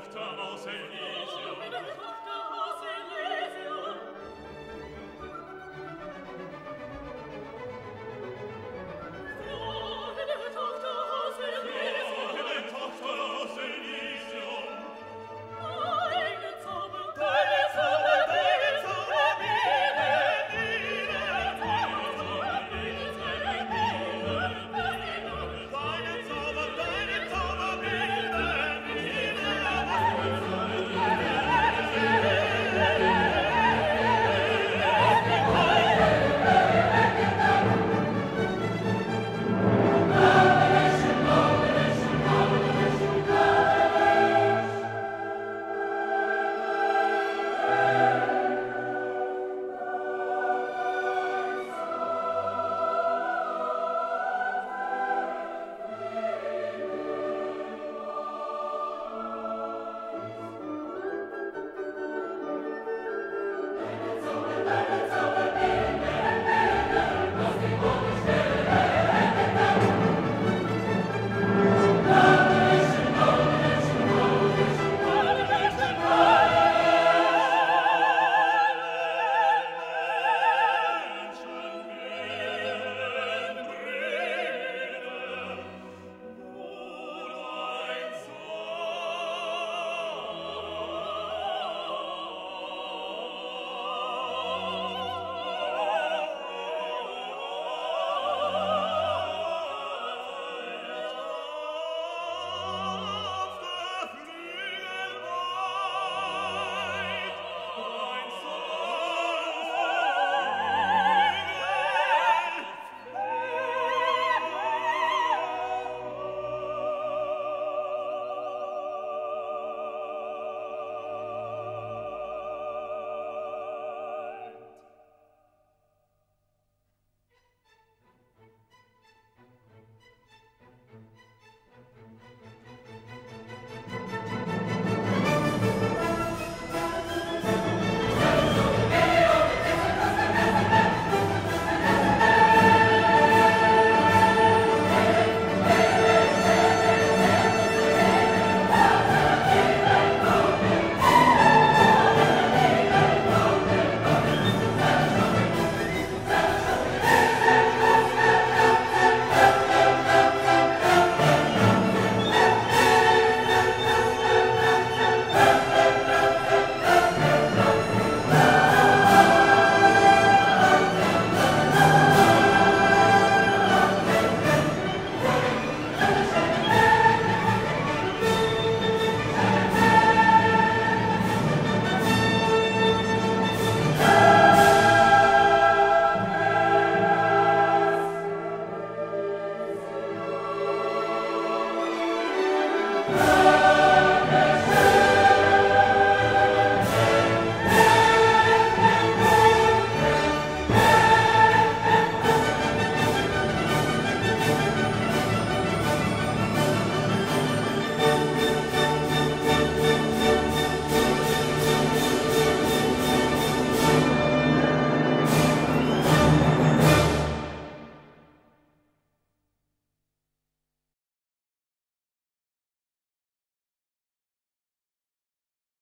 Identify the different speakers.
Speaker 1: Tochter aus Elise,